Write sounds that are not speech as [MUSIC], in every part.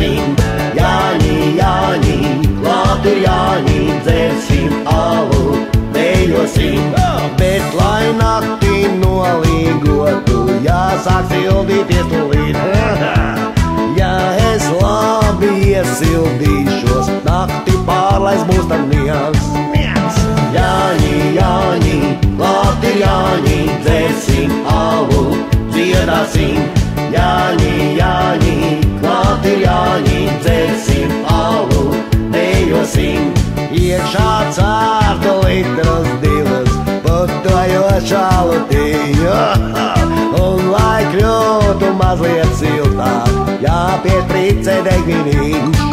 dziedāsim. Jāņi, Jāņi, klāt ir Jāņi, dzersim alu, dejosim. Bet lai naktī nolīgotu, jāsāk sildīties tūlīt. [LAUGHS] Ja es labi iesildīšos, naktī pārlaiž būs tam nians. Jāņi, Jāņi, klāt ir Jāņi, dzersim alu, dziedāsim. Jāņi, Jāņi, Jāņi, dzersim alu, dejosim. Iekšā cārta litras divas, putojošā lutiņa. [LAUGHS] Un lai kļūtu mazliet siltāk, jāpiepricē degviniņš.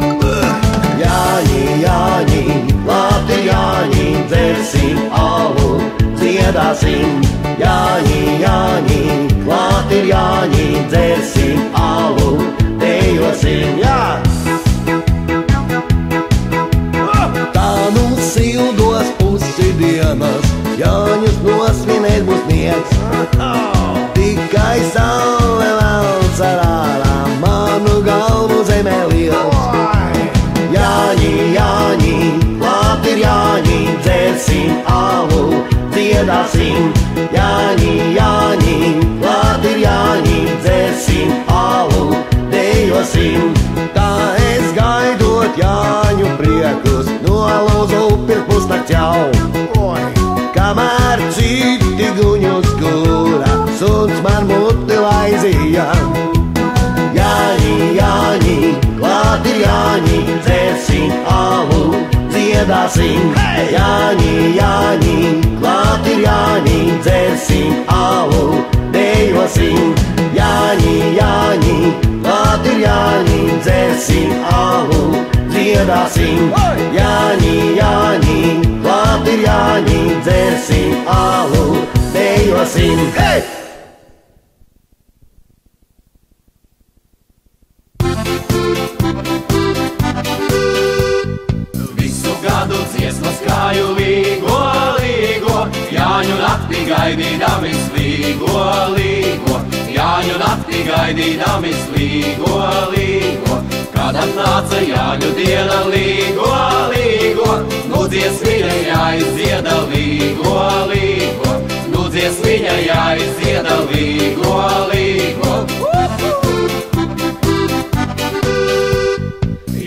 [LAUGHS] Jāņi, Jāņi, klāt ir Jāņi, dzersim alu, dziedāsim. Jāņi, Jāņi, klāt ir Jāņi, dzersim alu, dejosim. Jā! Tā nu sildos pusi dienas, Jāņus nosvinēt būs niegs. Tikai saule velns ar ārā, manu galvu zemē liels. Jāņi, Jāņi, klāt ir Jāņi, dzersim alu, dziedāsim. Dejosim. Tā es gaidot Jāņu priekus, nolūzu pirms nakts jau. Kamēr citi guņus gūra, suns man muti laizījā. Jāņi, Jāņi, klāt ir Jāņi, dzersim alu, dziedāsim. Jāņi, Jāņi, klāt ir Jāņi, dzersim alu, dejosim. Jāņi, Jāņi, klāt ir Jāņi, dzersim alu, dziedāsim. Jāņi, Jāņi, klāt ir Jāņi, dzersim alu, dejosim. Hey! Visu gadu dziesmas kāju līgo, līgo, Jāņu naktī gaidīdami slīgo, līgo, Jāņu naktī gaidīdami slīgo, līgo, kad atnāca Jāņu diena līgo, līgo, nu dziesmiņa jāizdzieda līgo, līgo, nu dziesmiņa jāizdzieda līgo, līgo.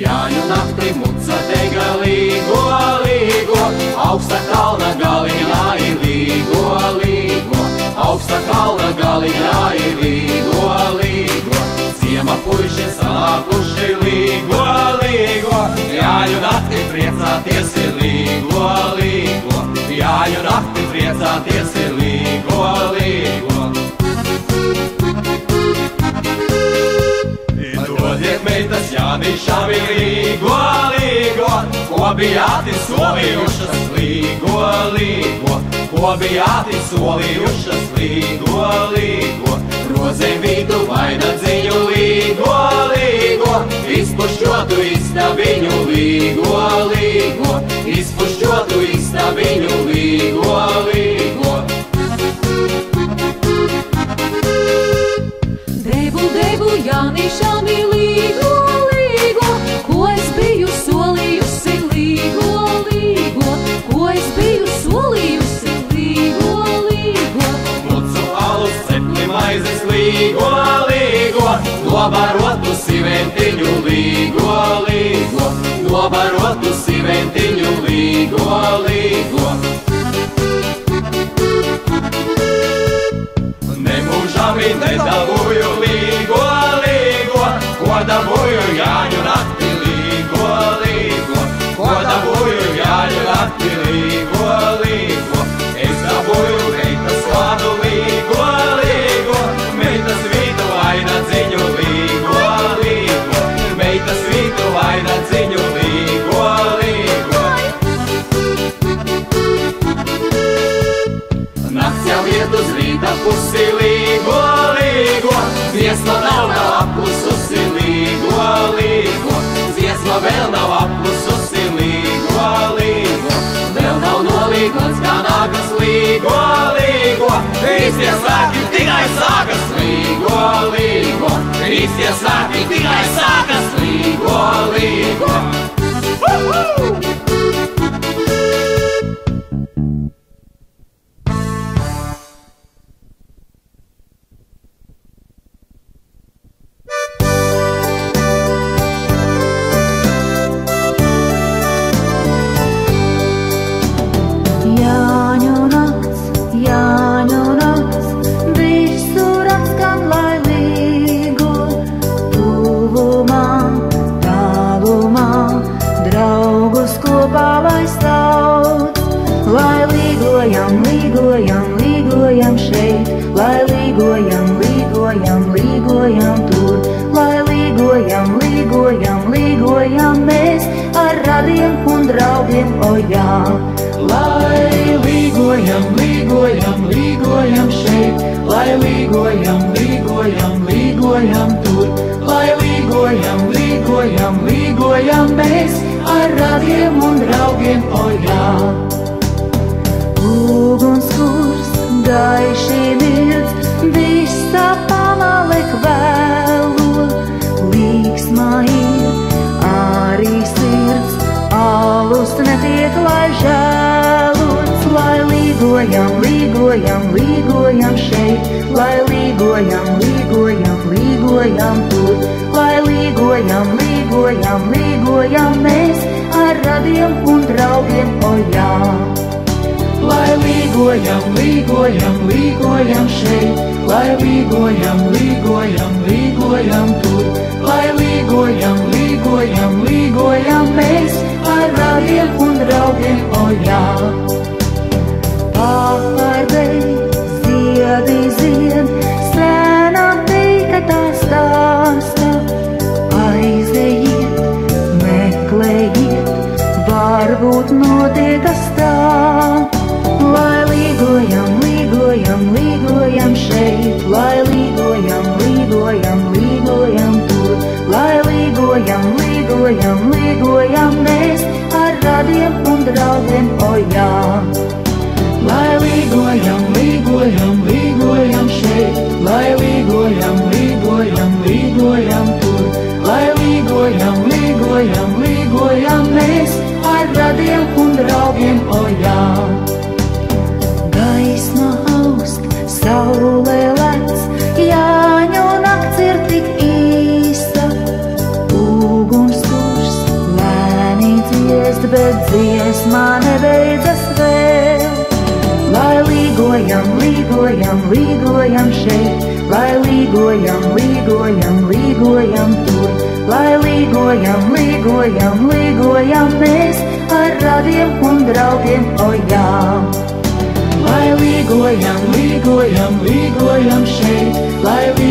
Jāņu naktī muca teiga līgo, līgo, augsta kalna galiņā ir līgo, līgo, augsta kalna galiņā ir līgo, līgo, ciema puiši sanākuši līgo, līgo, Jāņu naktī priecāties ir līgo, līgo, Jāņu naktī priecāties ir līgo, līgo. Dodiet meitas Jānišām ir līgo, līgo, ko bijāti solījušas līgo, līgo, ko bijāti solījušas līgo, līgo, rozēm vidu vainagdziņu līgo, līgo, izpušķotu istabiņu līgo, līgo, izpušķotu istabiņu līgo, līgo. Devu, devu, Jānišām līgo, līgo, nobarotu siventiņu līgo, līgo, nobarotu siventiņu līgo, līgo. vēl nav aplususi līgo, līgo. Vēl nav nolīgots kā nākas līgo, līgo. Īstie svētki tikai sākas līgo, līgo. Īstie svētki tikai sākas līgo, līgo. Woo-hoo! Līgojam, līgojam šeit, lai līgojam, līgojam, līgojam tur, lai līgojam, līgojam, līgojam mēs ar radiem un draugiem, o jā. Lai līgojam, līgojam, līgojam šeit, lai līgojam, līgojam, līgojam tur, lai līgojam, līgojam, līgojam mēs ar radiem un draugiem, o jā. Mirdz, visa pamalek vēlo, līksmā ir arī sirds, alus netiek lai žēlots, lai līgojam, līgojam, līgojam šeit, lai līgojam, līgojam, līgojam tur, lai līgojam, līgojam, līgojam mēs ar radiem un draugiem, o jā. Lai līgojam, līgojam, līgojam šeit, lai līgojam, līgojam, līgojam tur, lai līgojam, līgojam, līgojam mēs ar radiem un draugiem, o jā. Papardei, ziedi zied,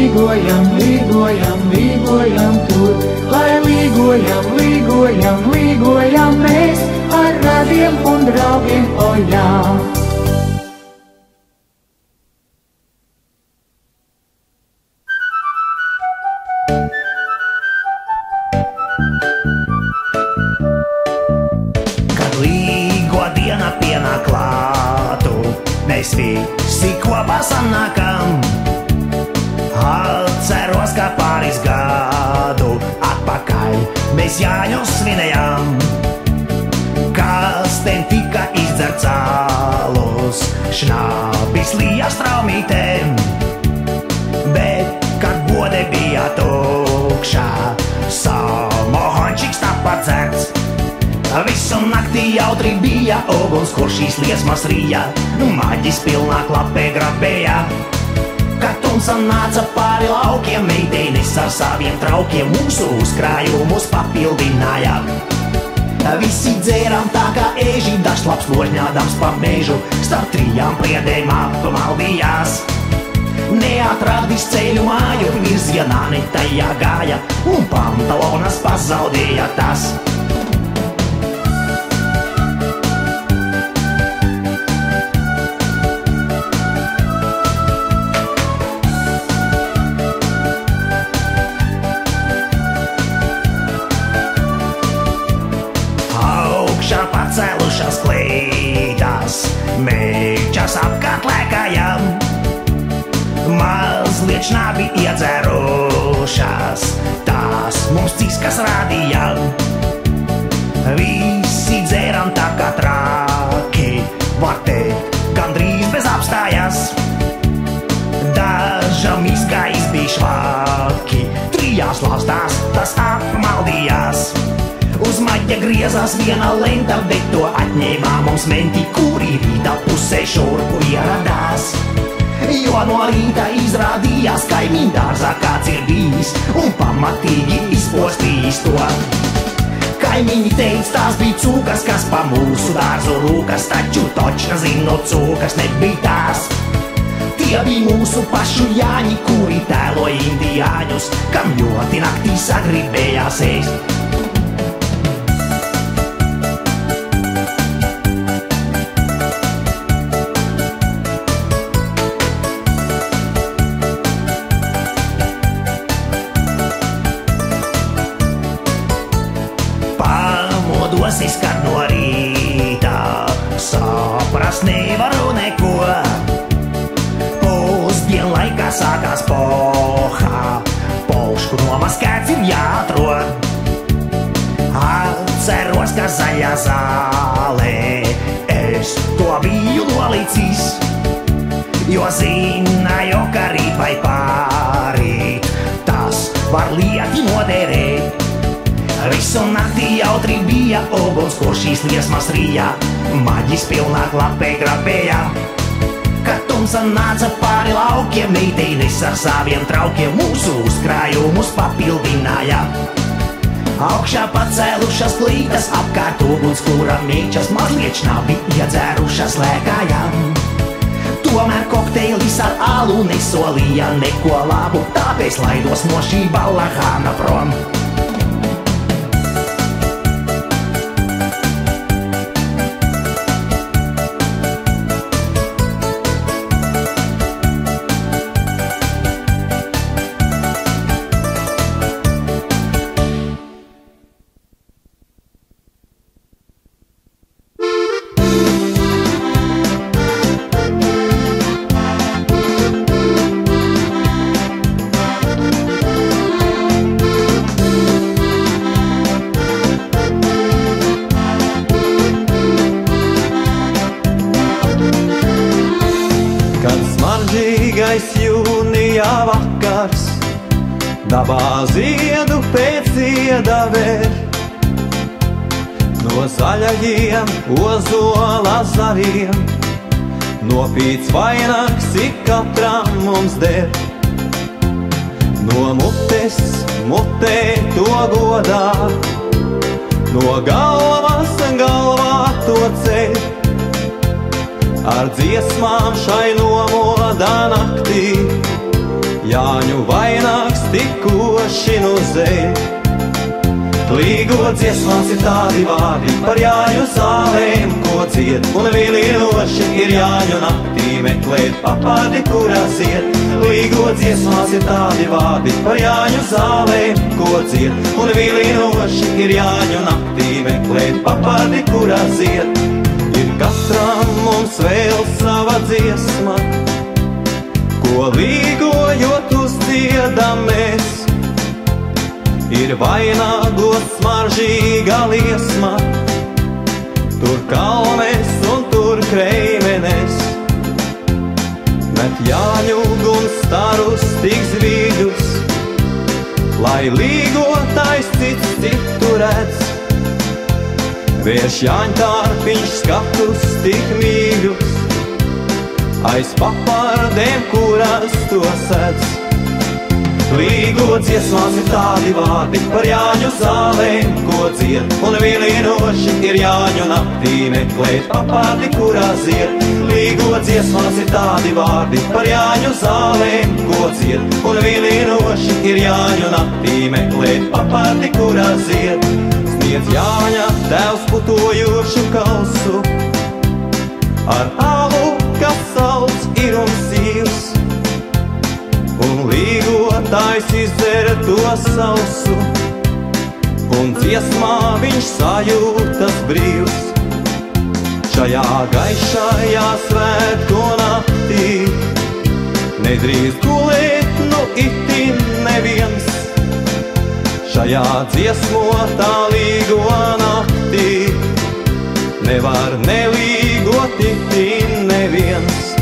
līgojam, līgojam, līgojam tur, lai līgojam, līgojam, līgojam mēs ar radiem un draugiem, o jā. Pāris gadu atpakaļ mēs jāņus svinējām. Kas ten tika izdzerts alus, šnābis lijas traumītēm. Bet, kad bode bija tukšā, samohančiks tāpat dzerts. Visu naktī jautri bija uguns, kur šīs liesmas rīja, maģis pilnā klapē grabēja. Kad tumsa nāca pāri laukiem, meitenes ar saviem traukiem mūsu uzkrājumus papildināja. Visi dzērām tā kā ēži, dažs labs ložņādams pa mežu, starp trijām priedēm apmaldījās. Neatradis ceļu māju, virzienā ne tajā gāja, un pantalonas pazaudēja tas. šņābi iedzērušās, tās mums tiskas rādīja. Visi dzēram tā kā traki, var teikt, gandrīz bez apstājās. Dažam izgājis bija švaki, trijās lāstās tas apmaldījās. Uz maģa griezās viena lenta, bet to atņēmā mums menti, kuri rīta pusē šurku ieradās. Jo no rīta izrādījās, ka kaimiņu dārzā kāds ir bijis un pamatīgi izpostījis to. Kaimiņi teica, tās bija cūkas, kas pa mūsu dārzu rūkas, taču točna zinu, cūkas nebija tās. Tie bija mūsu pašu jāņi, kuri tēloja indiāņus, kam ļoti naktī sagribējās ēst. Vai pārīt tas var lieti noderēt. Visu naktī jautri bija oguns, kur šīs liesmas rīja, maģis pilnā klapē grabēja. Kad tumsa nāca pāri laukiem, meitenes ar saviem traukiem mūsu uzkrājumus papildināja. Augšā pacēlušas plītas, apkārt uguns, kura mīčas mazliet šnabi iedzērušas lēkājām. Tomēr kokteilis ar alu nesolīja neko labu, tāpēc laidos no šī balahāna prom. Vilinoši ir jāņu naktī meklēt papādi, kurā iet. Līgo dziesmās ir tādi vārdi par jāņu zālēm, ko ciet, un vilinoši ir jāņu naktī meklēt papādi, kurā iet. Ir katram mums vēl sava dziesma, ko līgojot uzdziedam mēs. Ir vainagos smaržīga liesma, tur kalnes un tur kreimenes. Bet jāņu guns starus tik zvīdus, lai līgotais cits citu redz. Vērš jāņtārpiņš skatus tik mīļus, aiz papārdēm, kurās to sēdz. Līgo dziesmās ir tādi vārdi par jāņu zālēm, ko dzied, un vilinoši ir jāņu naktī meklēt papārdi, kurā zied. Līgo dziesmās ir tādi vārdi par jāņu zālēm, ko dzied, un vilinoši ir jāņu naktī meklēt papārdi, kurā zied. Sniedz jāņa tēvs putojošu kausu, ar alu, līgotājs izdzer to sausu, un dziesmā viņš sajūtas brīvs. Šajā gaišajā svētku naktī nedrīkst gulēt nu itin neviens. Šajā dziesmotā līgo naktī nevar nelīgot itin neviens.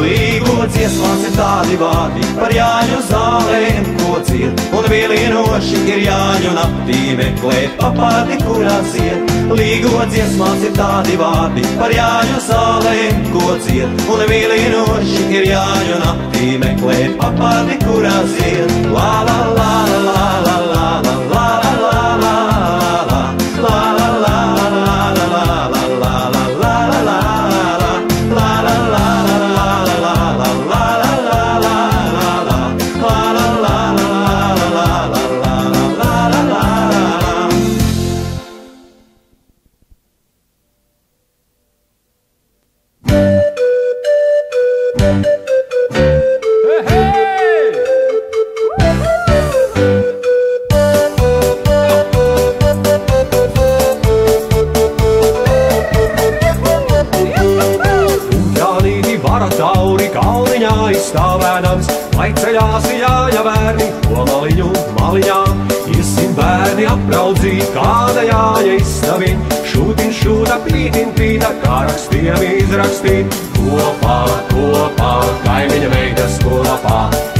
Līgo dziesmās ir tādi vārdi par Jāņu zālēm, ko dzied, un vielienoši ir Jāņu naktī meklēt papādi, kurās iet. Līgo dziesmās ir tādi vārdi par Jāņu zālēm, ko dzied, un vielienoši ir Jāņu naktī meklēt papādi, kurās iet. La la la la la la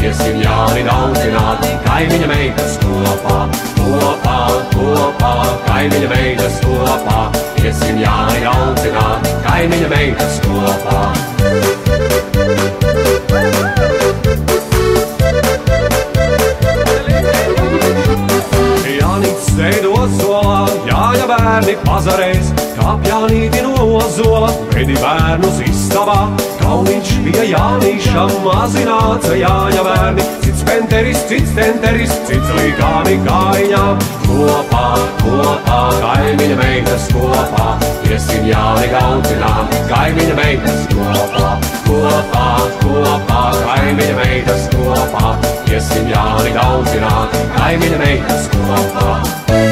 iesim Jāni daudzināt, kaimiņa meitas kopā. Kopā, kopā, kaimiņa meitas kopā, iesim Jāni daudzināt, kaimiņa meitas kopā. Bērni pazarēs, kā pjānīti no ozola, vedi bērnus istabā. Kauniņš bija Jānīšam mazināca jāja bērni, cits penteris, cits tenteris, cits līgāni kājiņā. Kopā, kopā, kaimiņa meitas kopā, iesim Jāni gaudzināt, kaimiņa meitas kopā. Kopā, kopā, kaimiņa meitas kopā, iesim Jāni gaudzināt, kaimiņa meitas kopā.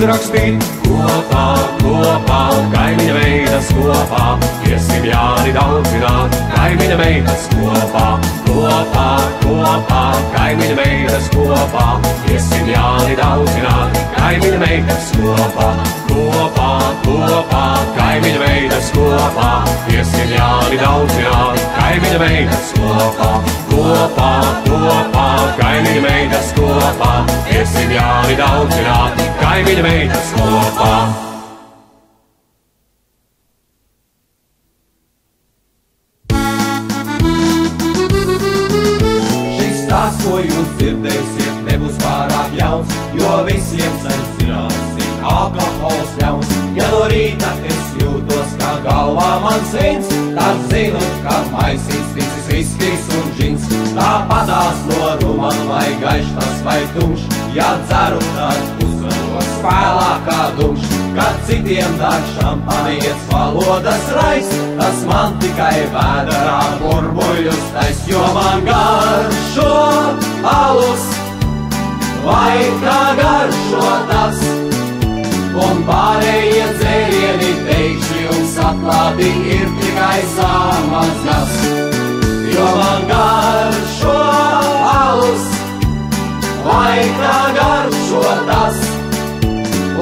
Izrakstīt. Kopā, kopā, kaimiņa meitas kopā, iesim jāni daudzināt, kaimiņa meitas kopā. Kopā, kopā, kaimiņa meitas kopā, iesim jāni daudzināt, kaimiņa meitas kopā. Kopā, kopā, kaimiņa meitas kopā, iesim jāni daudzināt, kaimiņa meitas kopā. Kopā, kopā, kaimiņa meitas kopā, iesim jāni daudzināt, kaimiņa meitas kopā. Šis tās, ko jūs dzirdēsiet, nebūs pārāk jauns, jo visiem sen zināsim, alkohols ļauns. Ja no rīta es jūtos, kā galvā man svins, tad zinu, ka maisīts ticis viskijs un džins. Tāpatās no rumana vai gaišs vai tumšs, ja dzeru, tad uzvaros spēlākā dumšs. Kad citiem dārg šampaniets valodas rais, tas man tikai vēderā burbuļus tais, jo man garšo alus, vai kā garšo tas, un pārējie dzērieni teikšu jums atklāti ir tikai samazgas, jo man garšo alus, vai kā garšo tas,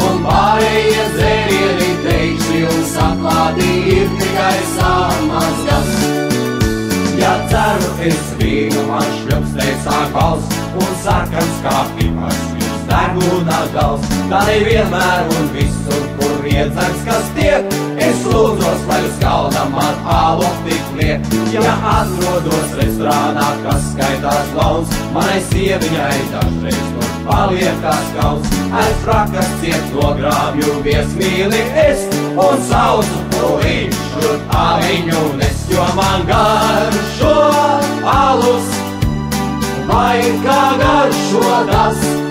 un pārējie dzērieni teikšu jums atklāti ir tikai samazgas. Ja ceru es vīnu, man šļupstēs sāk balss un sarkans kā pipars jums deguna gals. Tā nevienmēr un visur, kur iedzers, kas tiek, es lūdzos, lai uz galda man ālu tik liek. Ja atrodos restorānā, kas skaitās launs, manai sieviņai dažreiz tur paliekās kauns. Ar frakas ciet no grāvju viesmīli es un saucu pulīšu šur aviņu nes, jo man garšo alus, vai kā garšo tas,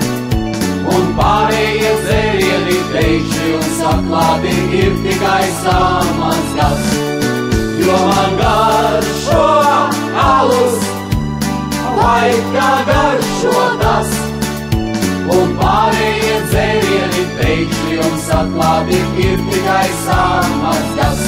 un pārējie dzērieni teikši un saklāti ir tikai samazgas, jo man garšo alus, vai kā garšo tas, un pārējie dzērieni teikši un saklāti ir tikai samazgas.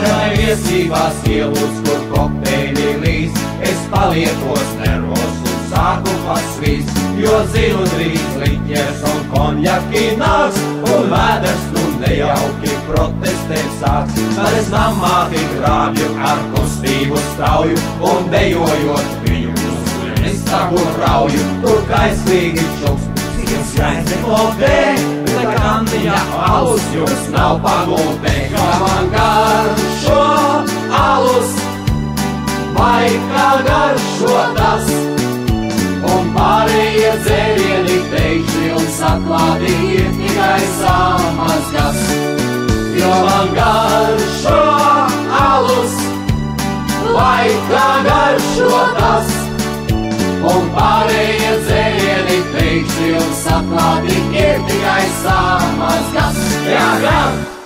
Lai viesībās ielūs, kur kokteļi līs, es paliekos nervos un sāku pasvīst, jo zinu drīz liķers un konjaki nāks, un vēders nu nejauki protestēt sāks. Tad es namā tik grābju ar kustību strauju un dejojot viņu uzguļu. Es saku rauju, tur kaislīgi čuks, cik skaisti klopē, bet kandiņa alus jums nav pagultē. Kā man garšo alus, vai kā garšo tas? Un pārējie dzērieni teikši un saklāti ir tikai samazgas. Jo man garšo alus, vai kā garšo tas? Un pārējie dzērieni teikši un saklāti ir tikai samazgas. Jā, jā!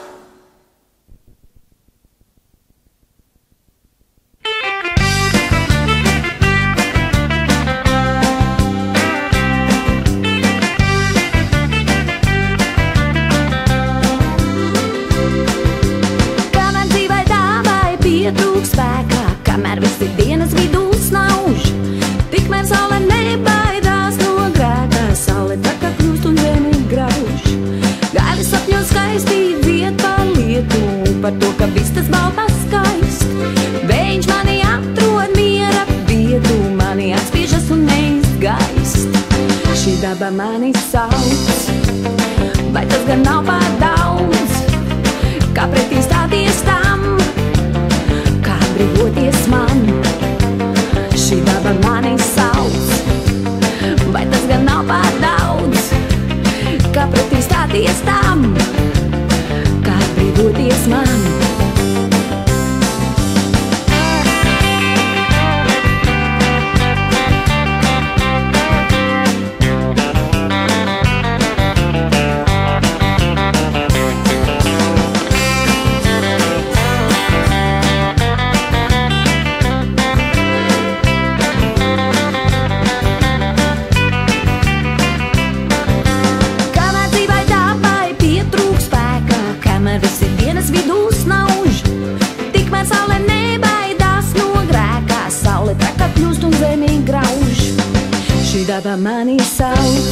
Šī daba mani sauc,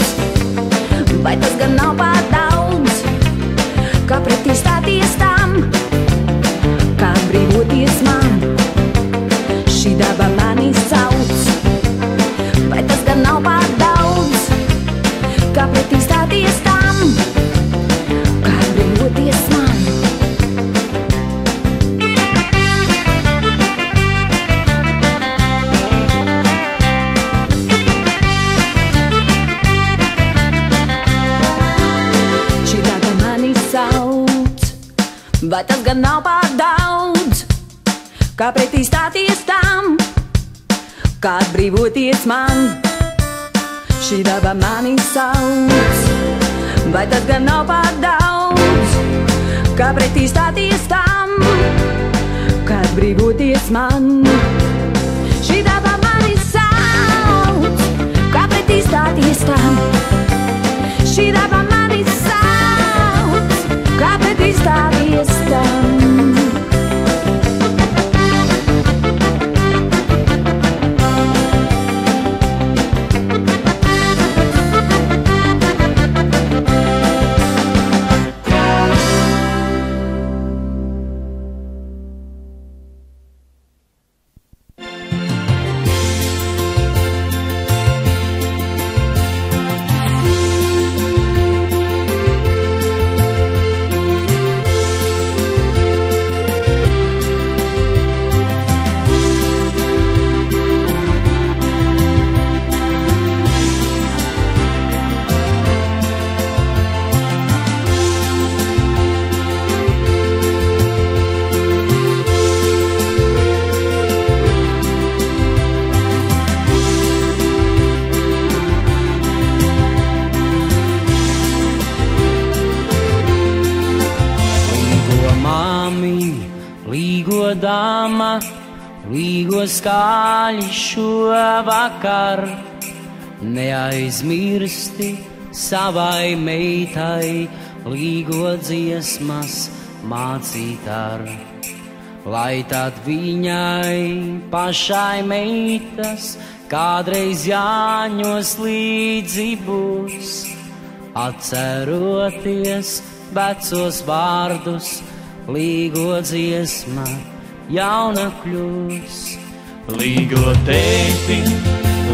vai tas gan nav pār daudz, kā pretī stāties brīvoties man. Šī daba mani sauc, vai tas gan nav pār daudz, kā pretī stāties tam, kad brīvoties man. Šī daba mani sauc, kā pretī stāties tam. Šī daba mani sauc, kā pretī stāties tam. Skaļi šovakar. Neaizmirsti savai meitai līgo dziesmas mācīt ar. Lai tad viņai pašai meitas kādreiz jāņos līdzi būs, atceroties vecos vārdus, līgo dziesma jauna kļūs. Līgo tēti,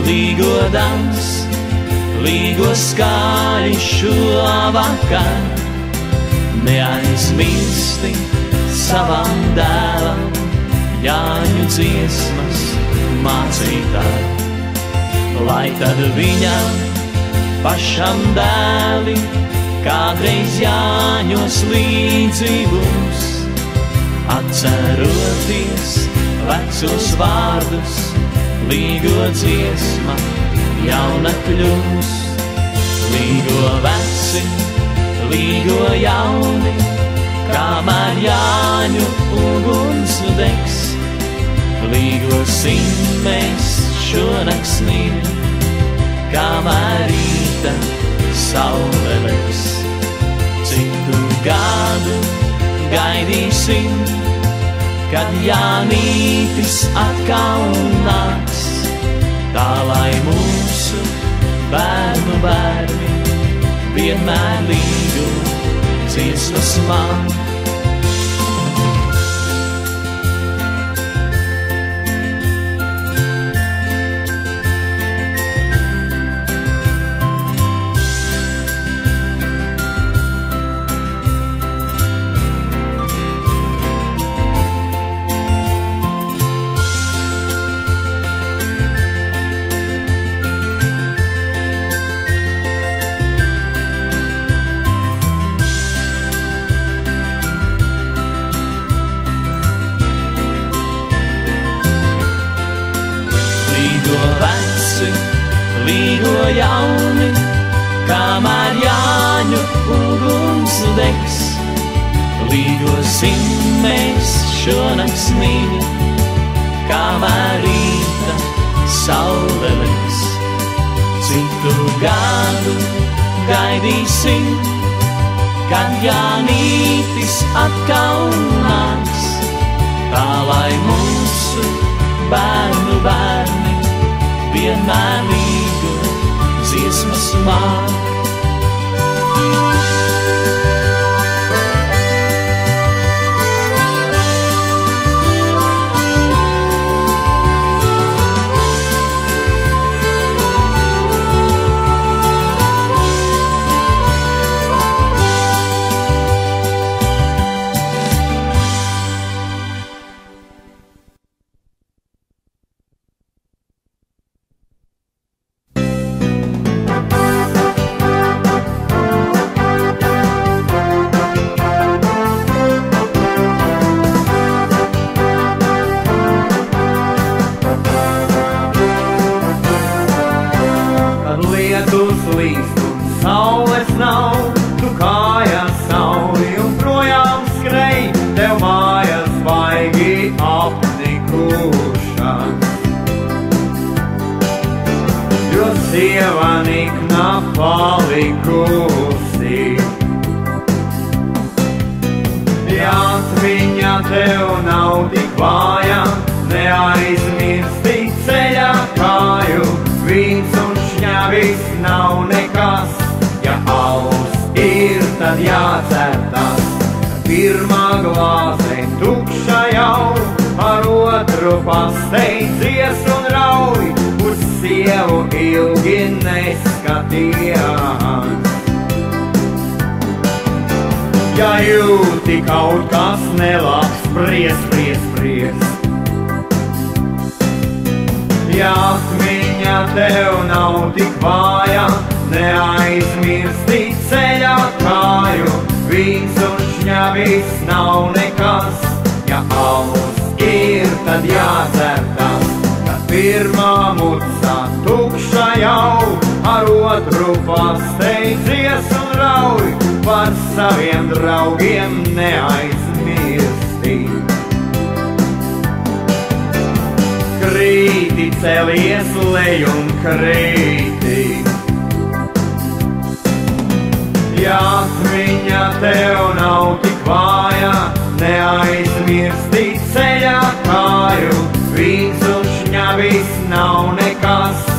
līgo dans, līgo skaļi šo vakar. Neaizmirsti savam dēlam, jāņu dziesmas mācītāt. Lai tad viņam pašam dēli kādreiz jāņos līdzi būs, atceroties vecos vārdus, līgo dziesma jauna kļūs, līgo veci, līgo jauni, kamēr jāņu uguns degs, līgosim mēs šonaksnī kamēr rīta saule legs. Citu gadu gaidīsim, kad Jānītis atkal nāks, tā lai mūsu bērnu bērni vienmēr līgu dziesmas man. Līgo jauni, kamēr jāņu uguns degs. Līgosim mēs šonaksnī, kamēr rīta saule legs. Citu gadu gaidīsim, kad Jānītis atkal nāks, tā lai mūsu bērnu bērni vienmēr līgu dziesmas māk. Jo sieva nikna palikusi. Ja atmiņa tev nav tik vāja, neaizmirsti ceļā kāju, vīns un šņavis nav nekas, ja alus ir, tad jācer tas. Pirmā glāze tukša jau, otru pasteidzies un rauj, uz sievu ilgi neskatījās. Ja jūti kaut kas nelabs, pries, pries, pries. Ja atmiņa tev nav tik vāja, neaizmirsti ceļā kāju, vīns un šņavis nav nekas. Ja alus ir, tad jācer tam, ka pirmā mucā tukša jau, ar otru pasteidzies un rauj, par saviem draugiem neaizmirsti. Krīti celies lej un krīti, ja atmiņa tev nav tik vājāk, Neaizmirsti ceļā kāju, vīns un šņavis nav nekas.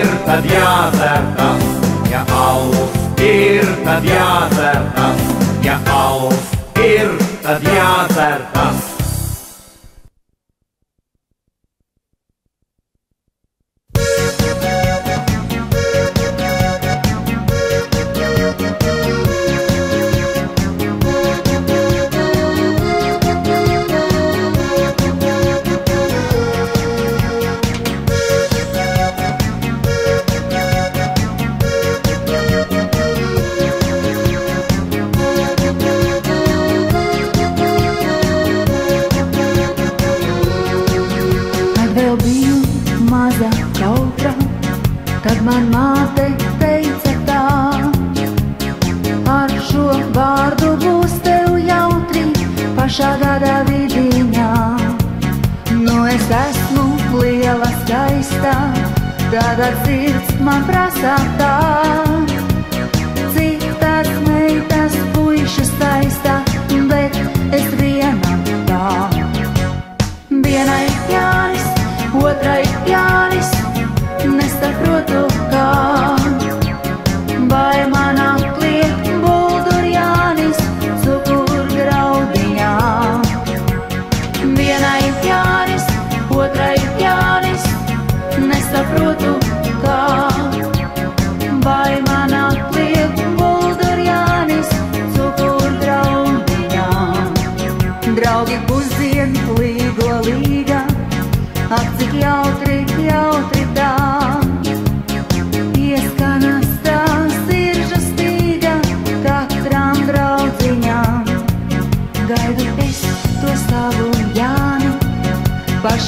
ir, tad jāzertas, ja alus ir, tad jāzertas, ja alus ir, tad jāzertas. es esmu liela skaistā, tagad sirds man prasa tā. Citas meitas puišas taistā,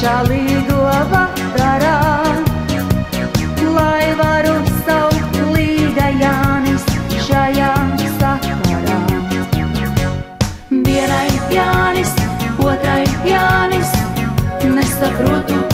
paša lidlava tarā. Lai varu saukt līda Jānis šajā sakarā. Vienai Jānis, otrai Jānis, nesaprotu.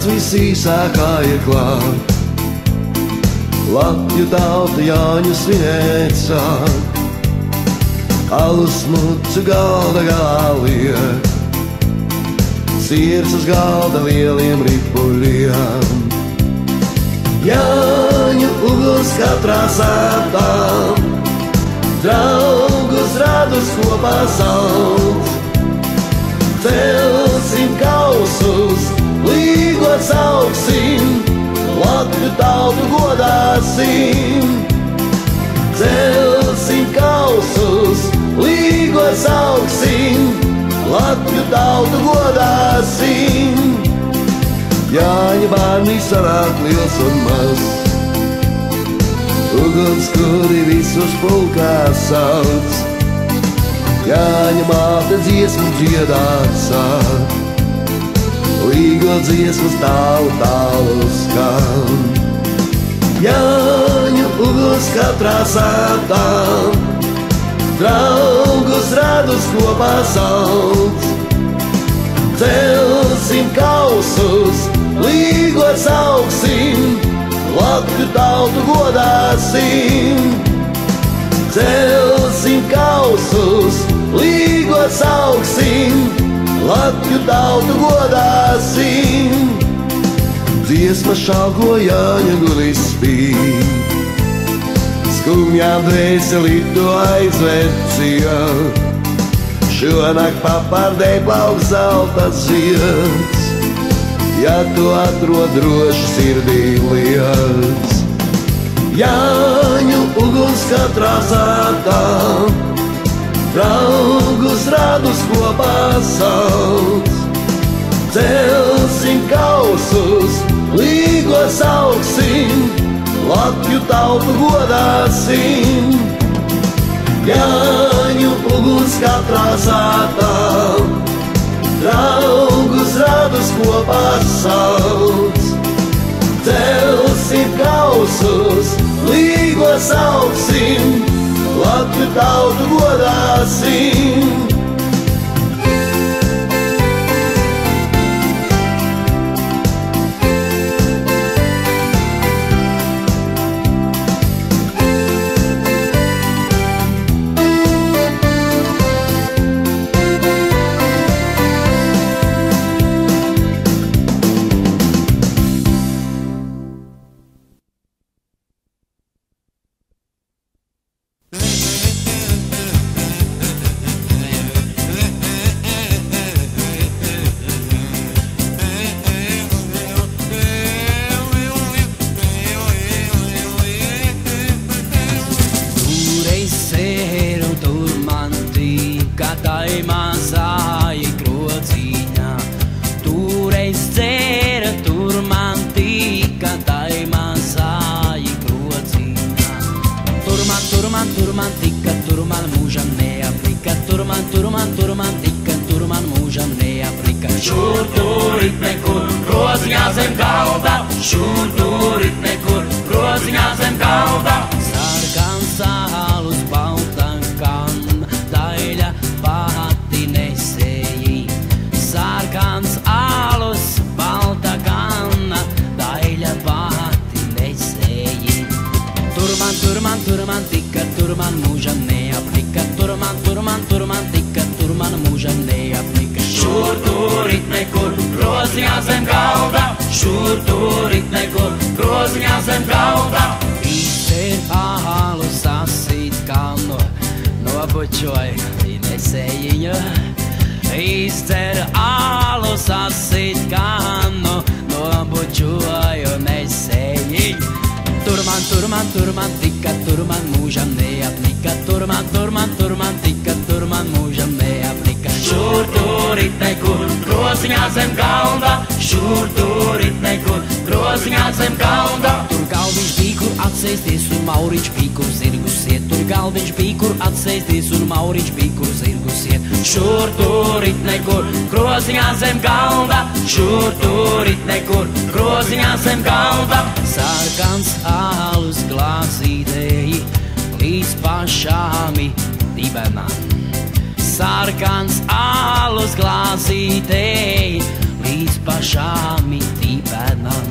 Nakts visīsākā ir klāt. Latviju tauta Jāņu svinēt sāk. Alus mucu galda galā sirds uz galda lieliem ripuļiem. Jāņu uguns katrā sāpā, draugus radus kopā sauc. Celsim kausus, līgots augsim, Latviju tautu godāsim. Celsim kausus, līgos augsim, Latviju tautu godāsim. Jāņa bērni sanāk liels un maz, uguns, kuri visus pulkā sauc. Jāņa māte dziesmu dziedāt sāk, līgo dziesmas tālu tālu skan. Jāņu uguns katrā sātā, draugus radus kopā sauc. Celsim kausus, līgos augsim, Latviju tautu godāsim. Celsim kausus, līgos augsim, Latviju tautu godāsim. Dziesma šāgo jāņa gulis spīd, skumjām dvēseli to aizvecīja. Šonakt papardē plauk zelta zieds, ja tu atrod droši sirdī lietas. Jāņu uguns katrā sātā, draugus radus kopā sauc. Celsim kausus, līgos augsim, Latviju tautu godāsim. Jāņu uguns katrā sātā, draugus radus kopā sauc. Celsim kausus, līgos augsim, Latviju tautu godāsim. Groziņā zem galda, šur tur it nekur, groziņā zem galda. Izcer ālu sasīt kalnu, nobučoja nesējiņu. Izcer ālu sasīt kalnu, nobučoju nesējiņu. Tur man, tur man, tur man tika, tur man mūžam neaplika. Tur man, tur man, tur man tika, groziņā zem galda, šur tur it nekur, groziņā zem galda. Tur galviņš bija, kur atsēsties, un mauriņš bija, kur zirgus iet. Tur galviņš bija, kur atsēsties, un mauriņš bija, kur zirgus iet. Šur tur it nekur, groziņā zem galda, šur tur it nekur, groziņā zem galda. Sarkans alus glāzītēji līdz pašām dibenām. Sarkans alus glāzītēji līdz pašām itīpēnām.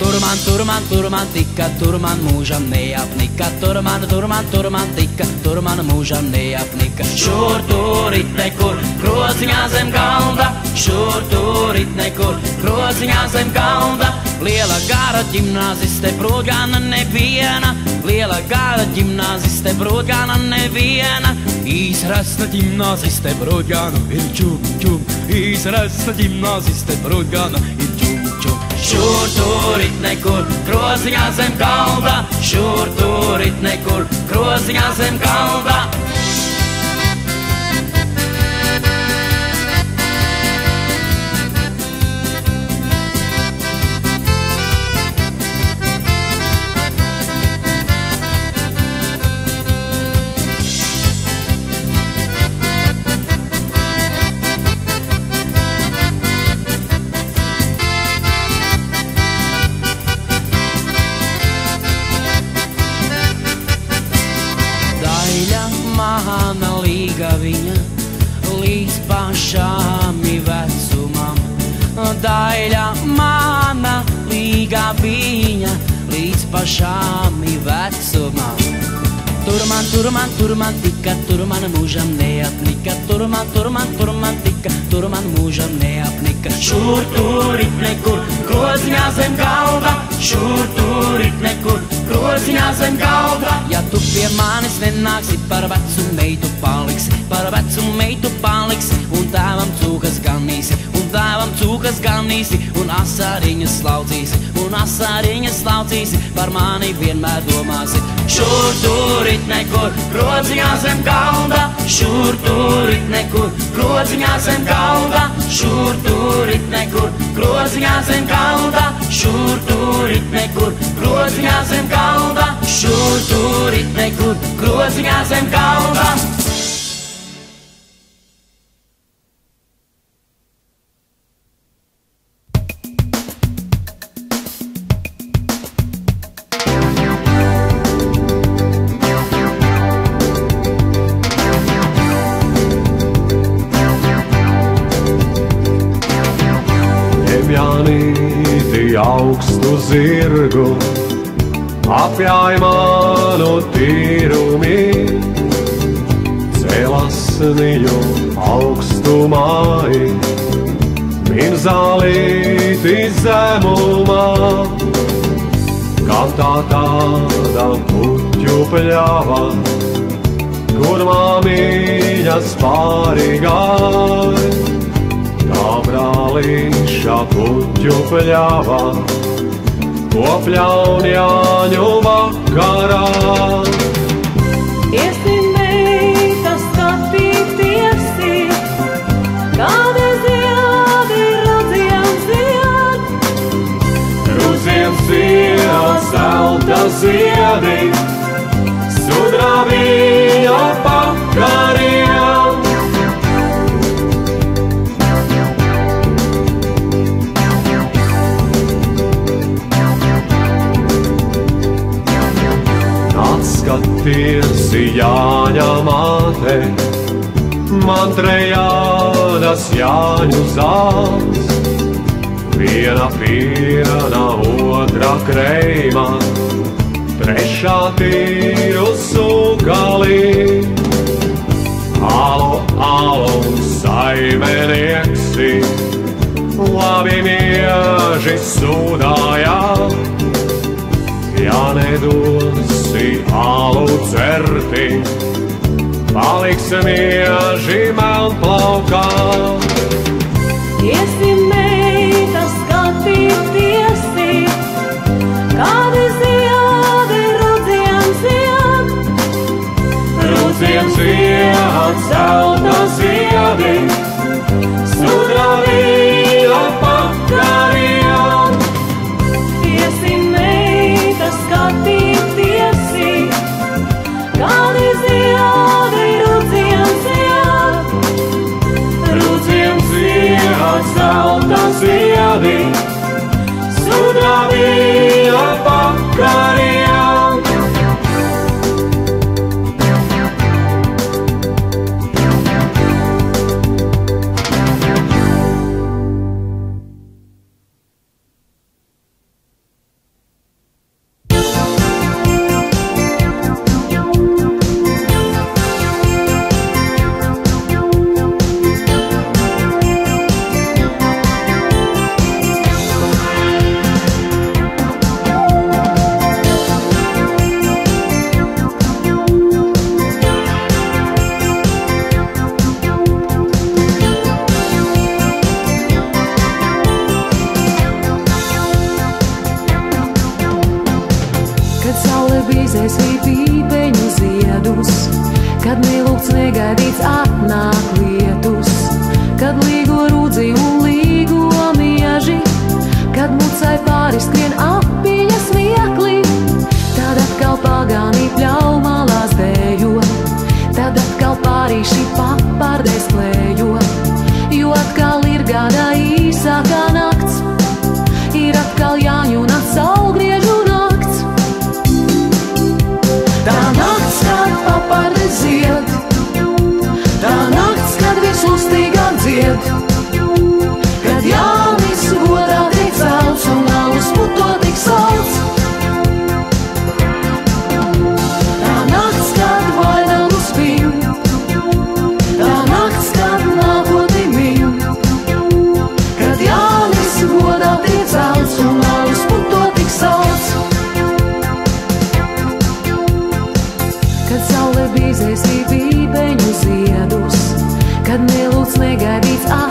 Tur man, tur man, tur man tika, tur man mūžam neapnika, tur man, tur man, tur man tika, tur man mūžam neapnika. Šur tur it nekur, groziņā zem galda, šur tur it nekur, groziņā zem galda. Liela gara ģimnāziste, prot gan neviena, liela gara ģimnāziste, prot gan neviena. Izrasta ģimnāziste, prot gan ir čum, čum, izrasta ģimnāziste, prot gan ir čum, čum. Šur tur it nekur, groziņā zem galda, šur tur it nekur, groziņā zem galda. Tur man, tur man tika, tur man mūžam neapnika, tur man, tur man, tur man tika, tur man mūžam neapnika. Šur tur it nekur, groziņā zem galda, šur tur it nekur, groziņā zem galda. Ja tu pie manis nenāksi par vecu meitu paliksi, par vecu meitu paliksi, un tēvam cūkas ganīsi, un tēvam cūkas ganīsi, un asariņas slaucīsi, un asariņas slaucīsi, par mani vienmēr domāsi. Šur tur it nekur, groziņā zem galda, šur tur it nekur, groziņā zem galda, šur tur it nekur, groziņā zem galda, šur puķu pļāvā, kopļaunjāņu vakarā. Iesim meitas skatīties, kādi ziedi radzījām zied. Krūziem zied, zelta ziedi, Atskaties, Jāņa māte, man trejādas Jāņu zāles, viena piena, otra kreima, trešā tīru sugalī. Alo, alo, saimnieksi, labi mieži sūdājā. Ja nedosi alu dzerti, paliks mieži melnplaukā. Iesim meitas loving. mega beats.